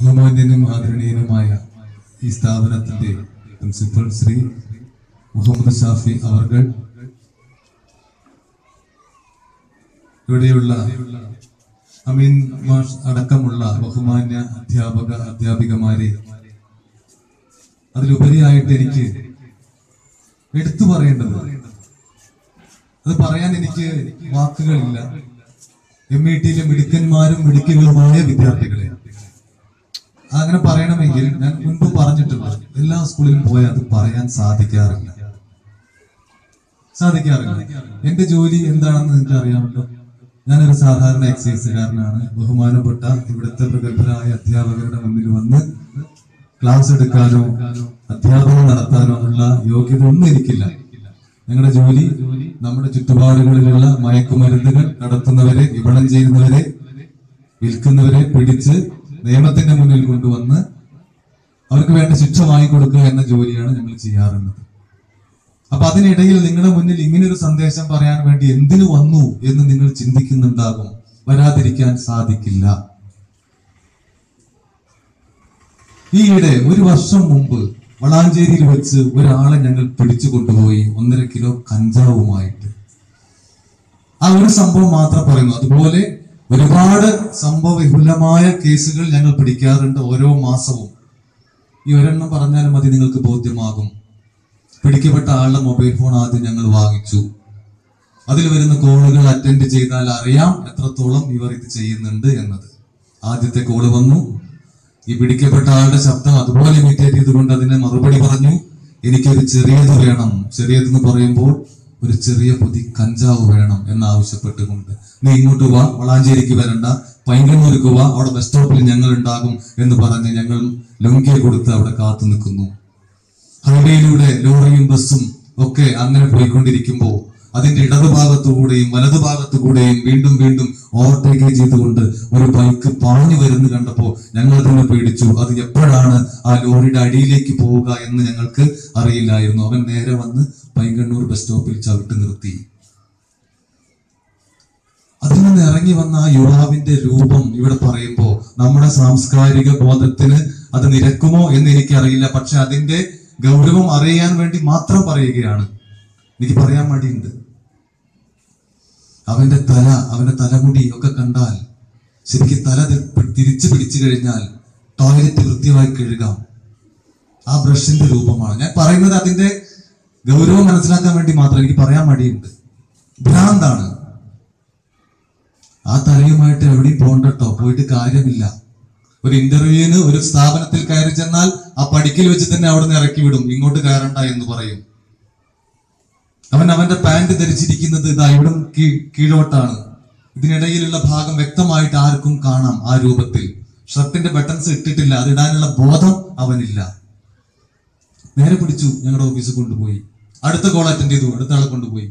ബഹുമാന്യനും ആദരണീയനുമായ ഈ സ്ഥാപനത്തിന്റെ പ്രിൻസിപ്പൽ ശ്രീ മുഹമ്മദ് ഷാഫി അവർകൾ. ഇവിടെയുള്ള അമീൻ മാഷ് അടക്കമുള്ള ബഹുമാന്യ അധ്യാപക അധ്യാപികമാരെ അതിലുപരിയായിട്ട് എനിക്ക് എടുത്തു പറയേണ്ടത് അത് പറയാൻ എനിക്ക് വാക്കുകളില്ല. എം ഇ ടിയിലെ മിടുക്കന്മാരും മിടുക്കുകളുമായ വിദ്യാർത്ഥികളെ അങ്ങനെ പറയണമെങ്കിൽ ഞാൻ മുൻപ് പറഞ്ഞിട്ടുണ്ട്. എല്ലാ സ്കൂളിലും പോയാൽ അത് പറയാൻ സാധിക്കാറില്ല. സാധിക്കാറില്ല. എന്റെ ജോലി എന്താണെന്ന് നിങ്ങൾക്ക് അറിയാമല്ലോ. ഞാനൊരു സാധാരണ എക്സൈസുകാരനാണ്. ബഹുമാനപ്പെട്ട ഇവിടുത്തെ പ്രഗത്ഭരായ അധ്യാപകരുടെ മുന്നിൽ വന്ന് ക്ലാസ് എടുക്കാനോ അധ്യാപനം നടത്താനോ ഉള്ള യോഗ്യത ഒന്നും എനിക്കില്ല. ഞങ്ങളുടെ ജോലി നമ്മുടെ ചുറ്റുപാടുകളിലുള്ള മയക്കുമരുന്നുകൾ നടത്തുന്നവരെ വിപണം ചെയ്യുന്നവരെ വിൽക്കുന്നവരെ പിടിച്ച് നിയമത്തിന്റെ മുന്നിൽ കൊണ്ടുവന്ന് അവർക്ക് വേണ്ട ശിക്ഷ വാങ്ങിക്കൊടുക്കുക എന്ന ജോലിയാണ് ഞങ്ങൾ ചെയ്യാറുള്ളത്. അപ്പൊ അതിനിടയിൽ നിങ്ങളുടെ മുന്നിൽ ഇങ്ങനെ ഒരു സന്ദേശം പറയാൻ വേണ്ടി എന്തിനു വന്നു എന്ന് നിങ്ങൾ ചിന്തിക്കുന്നുണ്ടാകും. വരാതിരിക്കാൻ സാധിക്കില്ല. ഈയിടെ ഒരു വർഷം മുമ്പ് വളാഞ്ചേരിയിൽ വെച്ച് ഒരാളെ ഞങ്ങൾ പിടിച്ചു കൊണ്ടുപോയി. ഒന്നര കിലോ കഞ്ചാവുമായിട്ട്. ആ ഒരു സംഭവം മാത്രം പറയുന്നു. അതുപോലെ ഒരുപാട് സംഭവ വിപുലമായ കേസുകൾ ഞങ്ങൾ പിടിക്കാറുണ്ട് ഓരോ മാസവും. ഈ ഒരെണ്ണം പറഞ്ഞാലും മതി നിങ്ങൾക്ക് ബോധ്യമാകും. പിടിക്കപ്പെട്ട ആളുടെ മൊബൈൽ ഫോൺ ആദ്യം ഞങ്ങൾ വാങ്ങിച്ചു. അതിൽ വരുന്ന കോളുകൾ അറ്റൻഡ് ചെയ്താൽ അറിയാം എത്രത്തോളം ഇവർ ഇത് ചെയ്യുന്നുണ്ട് എന്നത്. ആദ്യത്തെ കോൾ വന്നു. ഈ പിടിക്കപ്പെട്ട ആളുടെ ശബ്ദം അതുപോലെ ഇമിറ്റേറ്റ് ചെയ്തുകൊണ്ട് അതിനെ മറുപടി പറഞ്ഞു. എനിക്കൊരു ചെറിയത് വേണം. ചെറിയതെന്ന് പറയുമ്പോൾ ഒരു ചെറിയ പൊതി കഞ്ചാവ് വേണം എന്നാവശ്യപ്പെട്ടുകൊണ്ട്. നീ ഇങ്ങോട്ട് വാ വളാഞ്ചേരിക്ക് വരണ്ട. പൈങ്കന്നൂർക്ക് വാ അവിടെ ബസ് സ്റ്റോപ്പിൽ ഞങ്ങൾ ഉണ്ടാകും എന്ന് പറഞ്ഞ് ഞങ്ങൾ ലൊങ്കിയെ കൊടുത്ത് അവിടെ കാത്തു നിൽക്കുന്നു. ഹൈവേയിലൂടെ ലോറിയും ബസ്സും ഒക്കെ അങ്ങനെ പോയിക്കൊണ്ടിരിക്കുമ്പോൾ അതിന്റെ ഇടതുഭാഗത്തുകൂടെയും വലതുഭാഗത്തുകൂടെയും വീണ്ടും വീണ്ടും ഓവർടേക്ക് ചെയ്തുകൊണ്ട് ഒരു ബൈക്ക് പാഞ്ഞു വരുന്നു കണ്ടപ്പോൾ ഞങ്ങൾ തന്നെ പേടിച്ചു. അത് എപ്പോഴാണ് ആ ലോറിയുടെ അടിയിലേക്ക് പോവുക എന്ന് ഞങ്ങൾക്ക് അറിയില്ലായിരുന്നു. അവൻ നേരെ വന്ന് പൈങ്കണ്ണൂർ ബസ് സ്റ്റോപ്പിൽ ഇറങ്ങി വന്ന ആ യുവാവിന്റെ രൂപം ഇവിടെ പറയുമ്പോൾ നമ്മുടെ സാംസ്കാരിക ബോധത്തിന് അത് നിരക്കുമോ എന്ന് എനിക്കറിയില്ല. പക്ഷെ അതിന്റെ ഗൗരവം അറിയാൻ വേണ്ടി മാത്രം പറയുകയാണ്. എനിക്ക് പറയാൻ മടിയുണ്ട്. അവന്റെ തല അവന്റെ തലമുടി ഒക്കെ കണ്ടാൽ ശരിക്കും തല തിരിച്ചു പിടിച്ചു കഴിഞ്ഞാൽ ടോയ്ലറ്റ് വൃത്തിയായി കഴുകാം. ആ ബ്രഷിന്റെ രൂപമാണ്. ഞാൻ പറയുന്നത് അതിന്റെ ഗൗരവം മനസ്സിലാക്കാൻ വേണ്ടി മാത്രം എനിക്ക് പറയാൻ മടിയുണ്ട്. ഭ്രാന്താണ്. ആ തലയുമായിട്ട് എവിടെയും പോകണ്ടട്ടോ പോയിട്ട് കാര്യമില്ല. ഒരു ഇന്റർവ്യൂവിന് ഒരു സ്ഥാപനത്തിൽ കയറി ചെന്നാൽ ആ പടിക്കൽ വെച്ച് തന്നെ അവിടെ നിന്ന് ഇറക്കി വിടും. ഇങ്ങോട്ട് കയറണ്ട എന്ന് പറയും. അവൻ അവന്റെ പാന്റ് ധരിച്ചിരിക്കുന്നത് ഇതാ ഇവിടെ കീഴോട്ടാണ്. ഇതിനിടയിലുള്ള ഭാഗം വ്യക്തമായിട്ട് ആർക്കും കാണാം ആ രൂപത്തിൽ. ഷർട്ടിന്റെ ബട്ടൺസ് ഇട്ടിട്ടില്ല. അത് ഇടാനുള്ള ബോധം അവനില്ല. നേരെ പിടിച്ചു ഞങ്ങളുടെ ഓഫീസിൽ കൊണ്ടുപോയി. അടുത്ത കോൾ അറ്റൻഡ് ചെയ്തു. അടുത്ത ആളെ കൊണ്ടുപോയി.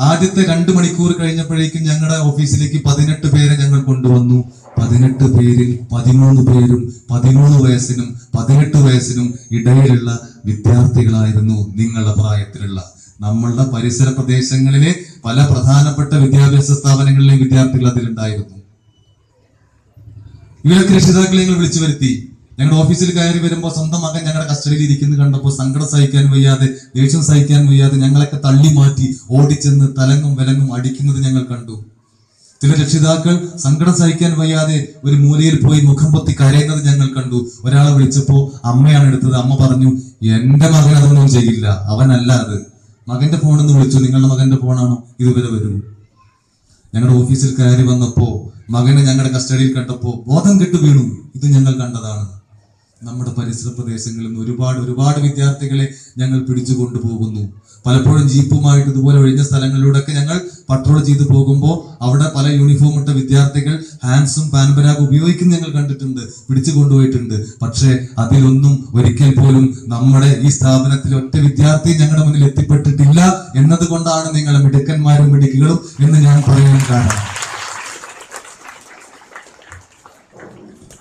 ആദ്യത്തെ രണ്ട് മണിക്കൂർ കഴിഞ്ഞപ്പോഴേക്കും ഞങ്ങളുടെ ഓഫീസിലേക്ക് പതിനെട്ട് പേരെ ഞങ്ങൾ കൊണ്ടുവന്നു. പതിനെട്ട് പേരിൽ പതിമൂന്ന് പേരും പതിമൂന്ന് വയസ്സിനും പതിനെട്ട് വയസ്സിനും ഇടയിലുള്ള വിദ്യാർത്ഥികളായിരുന്നു നിങ്ങളുടെ പ്രായത്തിലുള്ള. നമ്മളുടെ പരിസര പ്രദേശങ്ങളിലെ പല പ്രധാനപ്പെട്ട വിദ്യാഭ്യാസ സ്ഥാപനങ്ങളിലെയും വിദ്യാർത്ഥികൾ അതിലുണ്ടായിരുന്നു. ഇവരൊക്കെ രക്ഷിതാക്കളെ വിളിച്ചു വരുത്തി. ഞങ്ങളുടെ ഓഫീസിൽ കയറി വരുമ്പോൾ സ്വന്തം മകൻ ഞങ്ങളുടെ കസ്റ്റഡിയിൽ ഇരിക്കുന്നു കണ്ടപ്പോൾ സങ്കടം സഹിക്കാൻ വയ്യാതെ ദേഷ്യം സഹിക്കാൻ വയ്യാതെ ഞങ്ങളൊക്കെ തള്ളി മാറ്റി ഓടിച്ചെന്ന് തലങ്ങും വിലങ്ങും അടിക്കുന്നത് ഞങ്ങൾ കണ്ടു. ചില രക്ഷിതാക്കൾ സങ്കടം സഹിക്കാൻ വയ്യാതെ ഒരു മൂലയിൽ പോയി മുഖം പൊത്തി കരയുന്നത് ഞങ്ങൾ കണ്ടു. ഒരാളെ വിളിച്ചപ്പോ അമ്മയാണ് എടുത്തത്. അമ്മ പറഞ്ഞു എന്റെ മകൻ അതൊന്നും ചെയ്യില്ല. അവനല്ല അത്. മകന്റെ ഫോണെന്ന് വിളിച്ചു. നിങ്ങളുടെ മകന്റെ ഫോണാണോ? ഇതുവരെ വരൂ. ഞങ്ങളുടെ ഓഫീസിൽ കയറി വന്നപ്പോ മകനെ ഞങ്ങളുടെ കസ്റ്റഡിയിൽ കണ്ടപ്പോ ബോധം കെട്ടു വീണു. ഇത് ഞങ്ങൾ കണ്ടതാണ്. നമ്മുടെ പരിസര പ്രദേശങ്ങളിൽ ഒരുപാട് ഒരുപാട് വിദ്യാർത്ഥികളെ ഞങ്ങൾ പിടിച്ചു കൊണ്ടുപോകുന്നു. പലപ്പോഴും ജീപ്പുമായിട്ട് ഇതുപോലെ ഒഴിഞ്ഞ സ്ഥലങ്ങളിലൂടെയൊക്കെ ഞങ്ങൾ പട്രോൾ ചെയ്തു പോകുമ്പോൾ അവിടെ പല യൂണിഫോം ഇട്ട വിദ്യാർത്ഥികൾ ഹാൻഡ്സും പാൻപരാഗ് ഉപയോഗിക്കുന്ന ഞങ്ങൾ കണ്ടിട്ടുണ്ട് പിടിച്ചു കൊണ്ടുപോയിട്ടുണ്ട്. പക്ഷേ അതിലൊന്നും ഒരിക്കൽ പോലും നമ്മുടെ ഈ സ്ഥാപനത്തിൽ ഒറ്റ വിദ്യാർത്ഥി ഞങ്ങളുടെ മുന്നിൽ എത്തിപ്പെട്ടിട്ടില്ല എന്നതുകൊണ്ടാണ് നിങ്ങൾ മിടുക്കന്മാരും മിടുക്കുകളും എന്ന് ഞാൻ പറയാൻ കാരണം.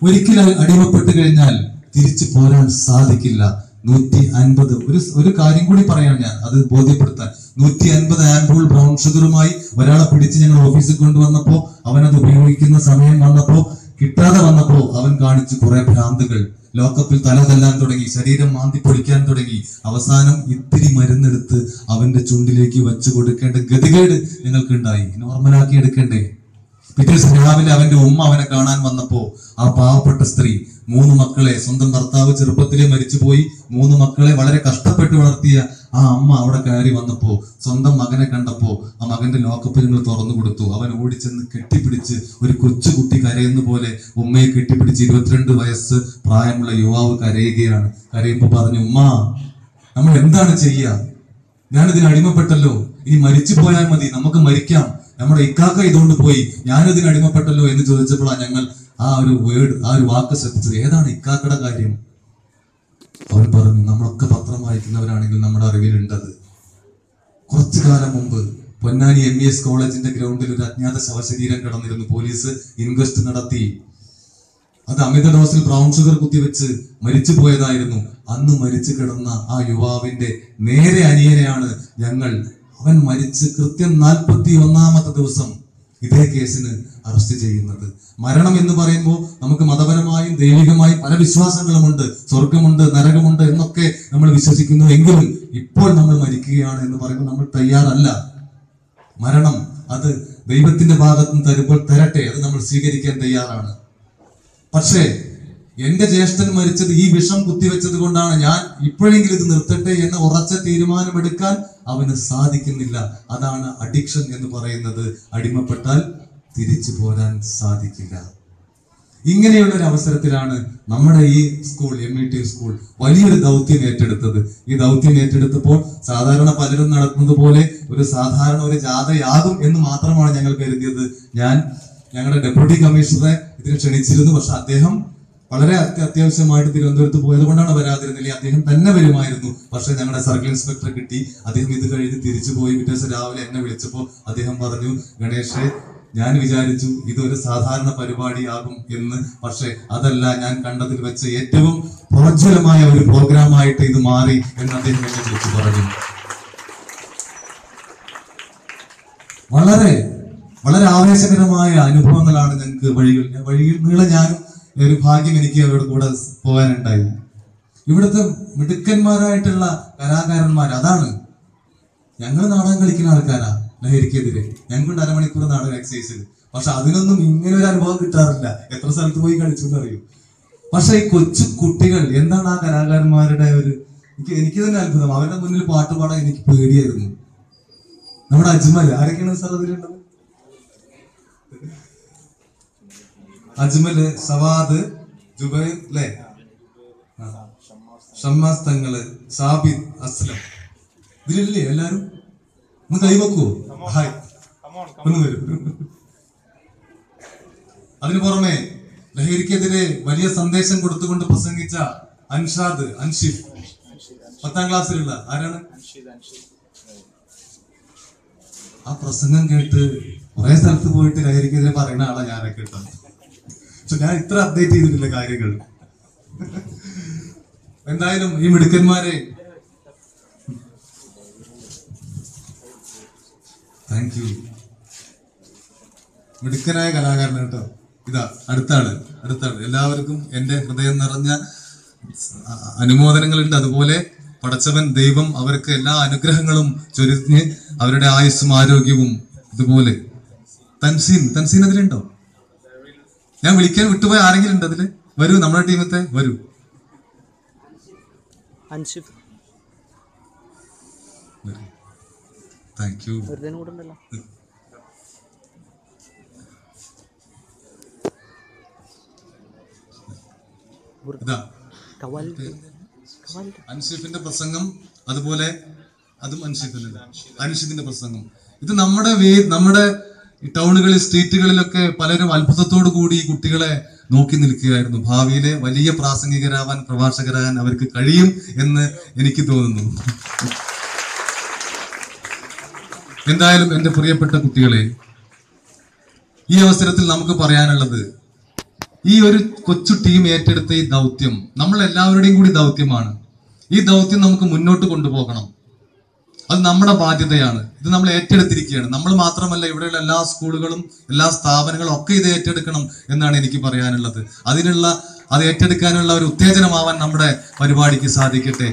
ഒരിക്കലും അടിമപ്പെട്ടു കഴിഞ്ഞാൽ തിരിച്ചു പോരാൻ സാധിക്കില്ല. നൂറ്റി അൻപത് ഒരു ഒരു കാര്യം കൂടി പറയാം ഞാൻ. അത് ബോധ്യപ്പെടുത്താൻ. നൂറ്റി അൻപത് ആംബുൾ ബ്രൗൺ ഷുഗറുമായി ഒരാളെ പിടിച്ച് ഞങ്ങൾ ഓഫീസിൽ കൊണ്ടുവന്നപ്പോ അവനത് ഉപയോഗിക്കുന്ന സമയം വന്നപ്പോ കിട്ടാതെ വന്നപ്പോ അവൻ കാണിച്ചു കുറെ ഭ്രാന്തുകൾ. ലോക്കപ്പിൽ തല തല്ലാൻ തുടങ്ങി ശരീരം മാന്തി പൊടിക്കാൻ തുടങ്ങി. അവസാനം ഇത്തിരി മരുന്നെടുത്ത് അവന്റെ ചുണ്ടിലേക്ക് വെച്ചു കൊടുക്കേണ്ട ഗതികേട് നിങ്ങൾക്ക് ഉണ്ടായി നോർമലാക്കി എടുക്കണ്ടേ? പിറ്റേ ദിവസം രാവിലെ അവന്റെ ഉമ്മ അവനെ കാണാൻ വന്നപ്പോ ആ പാവപ്പെട്ട സ്ത്രീ മൂന്ന് മക്കളെ സ്വന്തം ഭർത്താവ് ചെറുപ്പത്തിലെ മരിച്ചുപോയി മൂന്ന് മക്കളെ വളരെ കഷ്ടപ്പെട്ട് വളർത്തിയ ആ അമ്മ അവിടെ കയറി വന്നപ്പോ സ്വന്തം മകനെ കണ്ടപ്പോ ആ മകന്റെ ലോക്കപ്പ് നിങ്ങൾ തുറന്നു കൊടുത്തു. അവൻ ഓടിച്ചെന്ന് കെട്ടിപ്പിടിച്ച് ഒരു കൊച്ചുകുട്ടി കരയുന്ന പോലെ ഉമ്മയെ കെട്ടിപ്പിടിച്ച് ഇരുപത്തിരണ്ട് വയസ്സ് പ്രായമുള്ള യുവാവ് കരയുകയാണ്. കരയുമ്പോ പറഞ്ഞു ഉമ്മ നമ്മൾ എന്താണ് ചെയ്യുക ഞാനിതിന് അടിമപ്പെട്ടല്ലോ. ഇനി മരിച്ചു പോയാൽ മതി. നമുക്ക് മരിക്കാം. നമ്മുടെ ഇക്കാക്ക ഇതുകൊണ്ട് പോയി. ഞാനതിന് അടിമപ്പെട്ടല്ലോ എന്ന് ചോദിച്ചപ്പോഴാണ് ഞങ്ങൾ ആ ഒരു വേർഡ് ആ ഒരു വാക്ക് ശ്രദ്ധിച്ചത്. ഏതാണ് ഇക്കാക്കയുടെ കാര്യം? അവൻ പറഞ്ഞു നമ്മളൊക്കെ പത്രം വായിക്കുന്നവരാണെങ്കിൽ നമ്മുടെ അറിവിലുണ്ടത്. കുറച്ചു കാലം മുമ്പ് പൊന്നാനി എം ഇ എസ് കോളേജിന്റെ ഗ്രൗണ്ടിൽ ഒരു അജ്ഞാത ശവശരീരം കിടന്നിരുന്നു. പോലീസ് ഇൻക്വസ്റ്റ് നടത്തി. അത് അമിത ഡോസിൽ ബ്രൗൺ ഷുഗർ കുത്തിവെച്ച് മരിച്ചു പോയതായിരുന്നു. അന്ന് മരിച്ചു കിടന്ന ആ യുവാവിന്റെ നേരെ അനിയനെയാണ് ഞങ്ങൾ അവൻ മരിച്ച് കൃത്യം നാൽപ്പത്തി ഒന്നാമത്തെ ദിവസം ഇതേ കേസിന് അറസ്റ്റ് ചെയ്യുന്നത്. മരണം എന്ന് പറയുമ്പോൾ നമുക്ക് മതപരമായും ദൈവികമായും പല വിശ്വാസങ്ങളുമുണ്ട്. സ്വർഗമുണ്ട് നരകമുണ്ട് എന്നൊക്കെ നമ്മൾ വിശ്വസിക്കുന്നു എങ്കിലും ഇപ്പോൾ നമ്മൾ മരിക്കുകയാണ് എന്ന് പറയുമ്പോൾ നമ്മൾ തയ്യാറല്ല. മരണം അത് ദൈവത്തിന്റെ ഭാഗത്ത് നിന്ന് തരുമ്പോൾ തരട്ടെ അത് നമ്മൾ സ്വീകരിക്കാൻ തയ്യാറാണ്. പക്ഷേ എന്റെ ജ്യേഷ്ഠൻ മരിച്ചത് ഈ വിഷം കുത്തിവെച്ചത് കൊണ്ടാണ് ഞാൻ ഇപ്പോഴെങ്കിലും ഇത് നിർത്തട്ടെ എന്ന് ഉറച്ച തീരുമാനമെടുക്കാൻ അവന് സാധിക്കുന്നില്ല. അതാണ് അഡിക്ഷൻ എന്ന് പറയുന്നത്. അടിമപ്പെട്ടാൽ തിരിച്ചു പോരാൻ സാധിക്കില്ല. ഇങ്ങനെയുള്ള ഒരു അവസരത്തിലാണ് നമ്മുടെ ഈ school M E T school വലിയൊരു ദൗത്യം ഏറ്റെടുത്തത്. ഈ ദൗത്യം ഏറ്റെടുത്തപ്പോൾ സാധാരണ പലരും നടത്തുന്നത് പോലെ ഒരു സാധാരണ ഒരു ജാഥയാകും എന്ന് മാത്രമാണ് ഞങ്ങൾ കരുതിയത്. ഞാൻ ഞങ്ങളുടെ ഡെപ്യൂട്ടി കമ്മീഷണറെ ഇതിന് ക്ഷണിച്ചിരുന്നു. പക്ഷെ അദ്ദേഹം വളരെ അത്യ- അത്യാവശ്യമായിട്ട് തിരുവനന്തപുരത്ത് പോയത് കൊണ്ടാണ് വരാതിരുന്നില്ല അദ്ദേഹം തന്നെ വരുമായിരുന്നു. പക്ഷെ ഞങ്ങളുടെ സർക്കിൾ ഇൻസ്പെക്ടർ കിട്ടി. അദ്ദേഹം ഇത് കഴിഞ്ഞ് തിരിച്ചു പോയി. പിറ്റേ രാവിലെ എന്നെ വിളിച്ചപ്പോൾ അദ്ദേഹം പറഞ്ഞു ഗണേഷെ ഞാൻ വിചാരിച്ചു ഇതൊരു സാധാരണ പരിപാടിയാകും എന്ന്. പക്ഷെ അതല്ല ഞാൻ കണ്ടതിൽ വെച്ച് ഏറ്റവും പ്രോജ്വലമായ ഒരു പ്രോഗ്രാമായിട്ട് ഇത് മാറി എന്ന് അദ്ദേഹം എന്നെ വിളിച്ചു പറഞ്ഞു. വളരെ വളരെ ആവേശകരമായ അനുഭവങ്ങളാണ് ഞങ്ങൾക്ക് വഴികൾ വഴിയിൽ നീളെ ഞാനും ഒരു ഭാഗ്യം എനിക്ക് അവരുടെ കൂടെ പോകാനുണ്ടായി. ഇവിടുത്തെ മിടുക്കന്മാരായിട്ടുള്ള കലാകാരന്മാർ അതാണ്. ഞങ്ങൾ നാടകം കളിക്കുന്ന ആൾക്കാരാ ലഹരിക്കെതിരെ. ഞങ്ങൾക്ക് അരമണിക്കൂർ നാടകം എക്സസൈസിൽ പക്ഷെ അതിനൊന്നും ഇങ്ങനെ ഒരു അനുഭവം കിട്ടാറില്ല. എത്ര സ്ഥലത്ത് പോയി കളിച്ചു എന്നറിയും പക്ഷെ ഈ കൊച്ചു കുട്ടികൾ എന്താണ് ആ കലാകാരന്മാരുടെ ഒരു എനിക്ക് എനിക്ക് തന്നെ അത്ഭുതം. അവരുടെ മുന്നിൽ പാട്ട് പാടാൻ എനിക്ക് പേടിയായിരുന്നു. നമ്മുടെ അജ്മൽ ആരൊക്കെയാണ് സാർ അതിലുള്ളത്? അജ്മൽ സവാദ് ജുബൈർ അല്ലേ. ഷമ്മാസ് തങ്ങൾ സാബിദ് അസ്ലം. ഇതിലല്ലേ എല്ലാരും? ഒന്ന് കൈവക്കുവോ ഹായ്. ഒന്ന് വരും. അതിനു പുറമെ ലഹരിക്കെതിരെ വലിയ സന്ദേശം കൊടുത്തുകൊണ്ട് പ്രസംഗിച്ച അൻഷാദ് അൻഷിഫ്. പത്താം ക്ലാസ്സിലുള്ള ആരാണ്? ആ പ്രസംഗം കേട്ട് കുറെ സ്ഥലത്ത് പോയിട്ട് ലഹരിക്കെതിരെ പറയുന്ന ആളാണ് ഞാനൊക്കെ കേട്ടത്. പക്ഷെ ഞാൻ ഇത്ര അപ്ഡേറ്റ് ചെയ്തിട്ടില്ല കാര്യങ്ങൾ. എന്തായാലും ഈ മിടുക്കന്മാരെ താങ്ക് യു മിടുക്കനായ കലാകാരൻ കേട്ടോ. ഇതാ അടുത്താണ് അടുത്താണ്. എല്ലാവർക്കും എന്റെ ഹൃദയം നിറഞ്ഞ അനുമോദനങ്ങളുണ്ട്. അതുപോലെ പടച്ചവൻ ദൈവം അവർക്ക് എല്ലാ അനുഗ്രഹങ്ങളും ചൊരിഞ്ഞ് അവരുടെ ആയുസ്സും ആരോഗ്യവും ഇതുപോലെ. തൻസീൻ തൻസീൻ അതിലുണ്ടോ? ഞാൻ വിളിക്കാൻ വിട്ടുപോയ ആരെങ്കിലും ഉണ്ട് അതിൽ? വരൂ നമ്മുടെ ടീമത്തെ വരൂ. താങ്ക് യു അൻഷിഫിന്റെ പ്രസംഗം അതുപോലെ അതും അൻഷിഫിന്റെ അൻഷിഫിന്റെ പ്രസംഗം. ഇത് നമ്മുടെ നമ്മുടെ ഈ ടൗണുകളിൽ സ്ട്രീറ്റുകളിലൊക്കെ പലരും അത്ഭുതത്തോടു കൂടി ഈ കുട്ടികളെ നോക്കി നിൽക്കുകയായിരുന്നു. ഭാവിയിലെ വലിയ പ്രാസംഗികരാവാൻ പ്രഭാഷകരാകാൻ അവർക്ക് കഴിയും എന്ന് എനിക്ക് തോന്നുന്നു. എന്തായാലും എന്റെ പ്രിയപ്പെട്ട കുട്ടികളെ ഈ അവസരത്തിൽ നമുക്ക് പറയാനുള്ളത് ഈ ഒരു കൊച്ചു ടീം ഏറ്റെടുത്ത ഈ ദൗത്യം നമ്മൾ എല്ലാവരുടെയും കൂടി ദൗത്യമാണ്. ഈ ദൗത്യം നമുക്ക് മുന്നോട്ട് കൊണ്ടുപോകണം. അത് നമ്മുടെ ബാധ്യതയാണ്. ഇത് നമ്മൾ ഏറ്റെടുത്തിരിക്കുകയാണ്. നമ്മൾ മാത്രമല്ല ഇവിടെയുള്ള എല്ലാ സ്കൂളുകളും എല്ലാ സ്ഥാപനങ്ങളും ഒക്കെ ഇത് ഏറ്റെടുക്കണം എന്നാണ് എനിക്ക് പറയാനുള്ളത്. അതിനുള്ള അത് ഏറ്റെടുക്കാനുള്ള ഒരു ഉത്തേജനമാവാൻ നമ്മുടെ പരിപാടിക്ക് സാധിക്കട്ടെ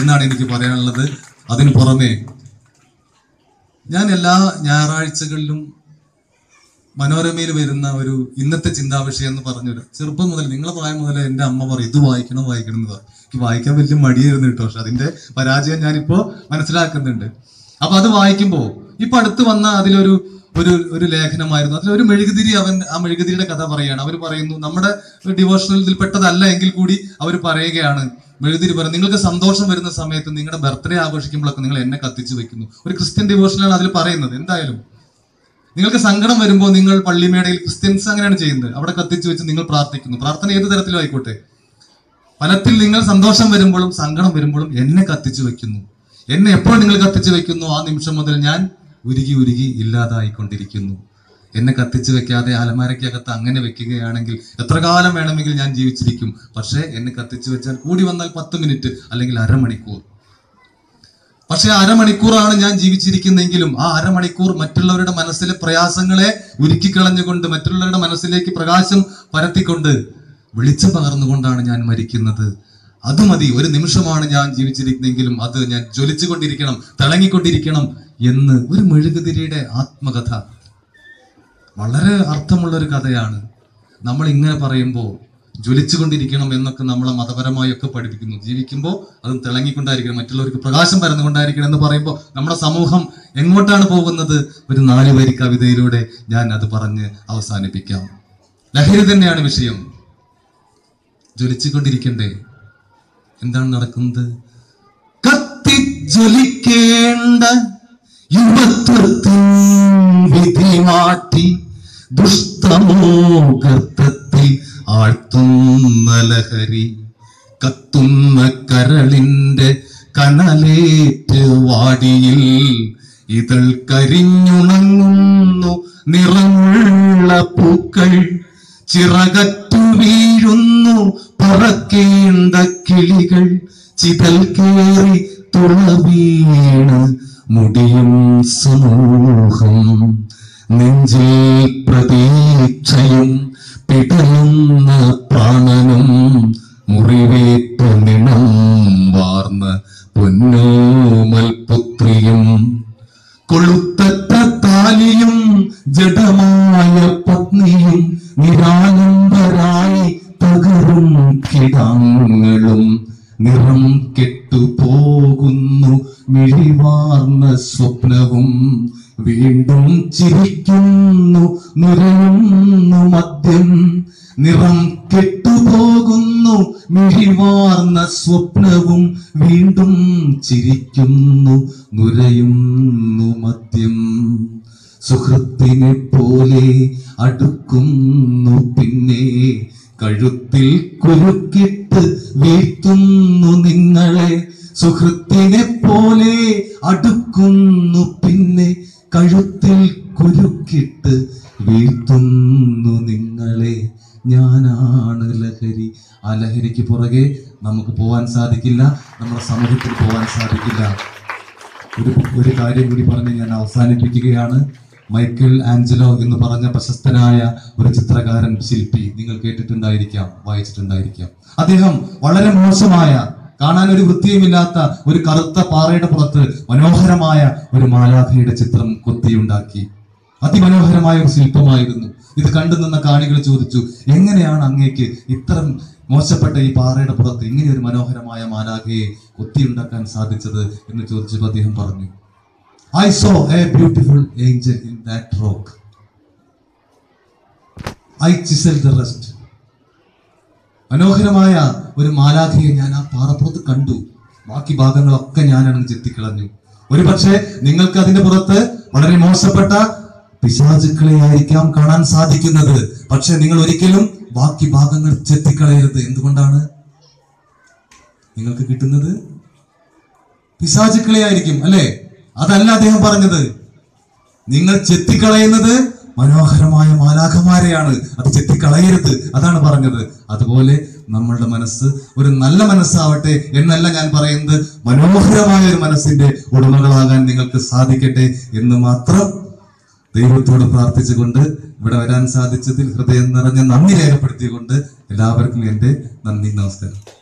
എന്നാണ് എനിക്ക് പറയാനുള്ളത്. അതിന് പുറമേ ഞാൻ എല്ലാ ഞായറാഴ്ചകളിലും മനോരമയിൽ വരുന്ന ഒരു ഇന്നത്തെ ചിന്താവിഷയം എന്ന് പറഞ്ഞൊരു ചെറുപ്പം മുതൽ നിങ്ങളെ പ്രായം മുതൽ എന്റെ അമ്മ പറയും ഇത് വായിക്കണം വായിക്കണം എന്ന് പറയും. വായിക്കാൻ വലിയ മടിയായിരുന്നു കേട്ടോ പക്ഷെ അതിന്റെ പരാജയം ഞാനിപ്പോ മനസ്സിലാക്കുന്നുണ്ട്. അപ്പൊ അത് വായിക്കുമ്പോൾ ഇപ്പൊ അടുത്ത് വന്ന അതിലൊരു ഒരു ഒരു ലേഖനമായിരുന്നു. അതിൽ ഒരു മെഴുകുതിരി അവൻ ആ മെഴുകുതിരിയുടെ കഥ പറയാണ്. അവർ പറയുന്നു നമ്മുടെ ഡിവോഷണൽ പെട്ടതല്ല എങ്കിൽ കൂടി അവർ പറയുകയാണ്. മെഴുകുതിരി പറയും നിങ്ങൾക്ക് സന്തോഷം വരുന്ന സമയത്ത് നിങ്ങളുടെ ബർത്ത്ഡേ ആഘോഷിക്കുമ്പോഴൊക്കെ നിങ്ങൾ എന്നെ കത്തിച്ചു വെക്കുന്നു. ഒരു ക്രിസ്ത്യൻ ഡിവോഷനാണ് അതിൽ പറയുന്നത്. എന്തായാലും നിങ്ങൾക്ക് സങ്കടം വരുമ്പോൾ നിങ്ങൾ പള്ളിമേടയിൽ ക്രിസ്ത്യൻസ് അങ്ങനെയാണ് ചെയ്യുന്നത്. അവിടെ കത്തിച്ചു വെച്ച് നിങ്ങൾ പ്രാർത്ഥിക്കുന്നു. പ്രാർത്ഥന ഏത് തരത്തിലും ആയിക്കോട്ടെ. ഫലത്തിൽ നിങ്ങൾ സന്തോഷം വരുമ്പോഴും സങ്കടം വരുമ്പോഴും എന്നെ കത്തിച്ചു വെക്കുന്നു. എന്നെ എപ്പോൾ നിങ്ങൾ കത്തിച്ചു വെക്കുന്നു. ആ നിമിഷം മുതൽ ഞാൻ ഉരുകി ഉരുകി ഇല്ലാതായിക്കൊണ്ടിരിക്കുന്നു. എന്നെ കത്തിച്ചു വെക്കാതെ അലമാരയ്ക്കകത്ത് അങ്ങനെ വെക്കുകയാണെങ്കിൽ എത്ര കാലം വേണമെങ്കിൽ ഞാൻ ജീവിച്ചിരിക്കും. പക്ഷേ എന്നെ കത്തിച്ചു വെച്ചാൽ കൂടി വന്നാൽ പത്ത് മിനിറ്റ് അല്ലെങ്കിൽ അരമണിക്കൂർ. പക്ഷെ അരമണിക്കൂറാണ് ഞാൻ ജീവിച്ചിരിക്കുന്നെങ്കിലും ആ അരമണിക്കൂർ മറ്റുള്ളവരുടെ മനസ്സിലെ പ്രയാസങ്ങളെ ഉരുക്കിക്കളഞ്ഞുകൊണ്ട് മറ്റുള്ളവരുടെ മനസ്സിലേക്ക് പ്രകാശം പരത്തിക്കൊണ്ട് വെളിച്ചം പകർന്നുകൊണ്ടാണ് ഞാൻ മരിക്കുന്നത്. അത് മതി. ഒരു നിമിഷമാണ് ഞാൻ ജീവിച്ചിരിക്കുന്നെങ്കിലും അത് ഞാൻ ജ്വലിച്ചുകൊണ്ടിരിക്കണം തിളങ്ങിക്കൊണ്ടിരിക്കണം എന്ന് ഒരു മെഴുകുതിരിയുടെ ആത്മകഥ. വളരെ അർത്ഥമുള്ള ഒരു കഥയാണ്. നമ്മൾ ഇങ്ങനെ പറയുമ്പോൾ ജ്വലിച്ചുകൊണ്ടിരിക്കണം എന്നൊക്കെ നമ്മളെ മതപരമായൊക്കെ പഠിപ്പിക്കുന്നു. ജീവിക്കുമ്പോൾ അത് തിളങ്ങിക്കൊണ്ടായിരിക്കണം മറ്റുള്ളവർക്ക് പ്രകാശം പരന്നുകൊണ്ടായിരിക്കണം എന്ന് പറയുമ്പോൾ നമ്മുടെ സമൂഹം എങ്ങോട്ടാണ് പോകുന്നത്? ഒരു നാല് വരി കവിതയിലൂടെ ഞാൻ അത് പറഞ്ഞ് അവസാനിപ്പിക്കാം. ലഹരി തന്നെയാണ് വിഷയം. ജ്വലിച്ചുകൊണ്ടിരിക്കണ്ടേ? എന്താണ് നടക്കുന്നത്? കത്തി കത്തിജ്വലിക്കേണ്ട യുവത്വത്തിൻ വിധി മാറ്റി ദുഷ്ടമോഗത്തത്തിൽ ആഴ്ത്തുന്ന ലഹരി കത്തുന്ന കരളിന്റെ കനലേറ്റ് വാടിയിൽ ഇതൾ കരിഞ്ഞുണങ്ങുന്നു നിറമുള്ള പൂക്കൾ. ചിറകറ്റു വീഴുന്നു പറക്കേണ്ട കിളികൾ. ചിതൽ കേറി തുളവീണ് മുടിയും സമൂഹം. നെഞ്ചിൽ പ്രതീക്ഷയും പിടയുന്ന പ്രാണനും മുറിവേറ്റ നിണം വാർന്ന പൊന്നോമൽ പുത്രിയും കൊളുത്തറ്റ താലിയും ജഡമായ പത്നിയും നിരാനന്ദരായി ചിരിക്കുന്നു നുരയുന്നു മദ്യം. നിറം കെട്ടുപോകുന്നു മിഴിവാർന്ന സ്വപ്നവും വീണ്ടും ചിരിക്കുന്നു നുരയുന്നു മദ്യം. സുഹൃത്തിനെ പോലെ അടുക്കുന്നു പിന്നെ കഴുത്തിൽ കുരുക്കിട്ട് വീഴ്ത്തുന്നു നിങ്ങളെ. സുഹൃത്തിനെ പോലെ അടുക്കുന്നു പിന്നെ കഴുത്തിൽ കുരുക്കിട്ട് വീഴ്ത്തുന്നു നിങ്ങളെ. ഞാനാണ് ലഹരി. ആ ലഹരിക്ക് പുറകെ നമുക്ക് പോവാൻ സാധിക്കില്ല. നമ്മുടെ സമൂഹത്തിൽ പോവാൻ സാധിക്കില്ല. ഒരു ഒരു കാര്യം കൂടി പറഞ്ഞ് ഞാൻ അവസാനിപ്പിക്കുകയാണ്. മൈക്കൽ ആഞ്ചലോ എന്ന് പറഞ്ഞ പ്രശസ്തനായ ഒരു ചിത്രകാരൻ ശില്പി നിങ്ങൾ കേട്ടിട്ടുണ്ടായിരിക്കാം വായിച്ചിട്ടുണ്ടായിരിക്കാം. അദ്ദേഹം വളരെ മോശമായ കാണാൻ ഒരു വൃത്തിയുമില്ലാത്ത ഒരു കറുത്ത പാറയുടെ പുറത്ത് മനോഹരമായ ഒരു മാലാഖയുടെ ചിത്രം കൊത്തിയുണ്ടാക്കി അതിമനോഹരമായ ഒരു ശില്പമായിരുന്നു. ഇത് കണ്ടു നിന്ന കാണികൾ ചോദിച്ചു എങ്ങനെയാണ് അങ്ങേക്ക് ഇത്തരം മോശപ്പെട്ട ഈ പാറയുടെ പുറത്ത് ഇങ്ങനെ ഒരു മനോഹരമായ മാലാഖയെ കൊത്തിയുണ്ടാക്കാൻ സാധിച്ചത്? എന്ന് ചോദിച്ചപ്പോൾ അദ്ദേഹം പറഞ്ഞു I saw a beautiful angel in that rock I chisel the rest മനോഹരമായ ഒരു മാലാഖയെ ഞാൻ ആ പാറപ്പുറത്ത് കണ്ടു. ബാക്കി ഭാഗങ്ങളൊക്കെ ഞാനാണ് ചെത്തിക്കളഞ്ഞു. ഒരു പക്ഷേ നിങ്ങൾക്ക് അതിന്റെ പുറത്ത് വളരെ മോശപ്പെട്ട പിശാചുക്കളെ ആയിരിക്കാം കാണാൻ സാധിക്കുന്നത്. പക്ഷെ നിങ്ങൾ ഒരിക്കലും ബാക്കി ഭാഗങ്ങൾ ചെത്തിക്കളയരുത്. എന്തുകൊണ്ടാണ്? നിങ്ങൾക്ക് കിട്ടുന്നത് പിശാചുക്കളെ ആയിരിക്കും അല്ലെ? അതല്ല അദ്ദേഹം പറഞ്ഞത്. നിങ്ങൾ ചെത്തിക്കളയുന്നത് മനോഹരമായ മാലാഖമാരെയാണ് അത് ചെത്തിക്കളയരുത്. അതാണ് പറഞ്ഞത്. അതുപോലെ നമ്മളുടെ മനസ്സ് ഒരു നല്ല മനസ്സാവട്ടെ എന്നല്ല ഞാൻ പറയുന്നത്. മനോഹരമായ ഒരു മനസ്സിന്റെ ഉടമകളാകാൻ നിങ്ങൾക്ക് സാധിക്കട്ടെ എന്ന് മാത്രം ദൈവത്തോട് പ്രാർത്ഥിച്ചുകൊണ്ട് ഇവിടെ വരാൻ സാധിച്ചതിൽ ഹൃദയം നിറഞ്ഞ നന്ദി രേഖപ്പെടുത്തിക്കൊണ്ട് എല്ലാവർക്കും എന്റെ നന്ദി നമസ്കാരം.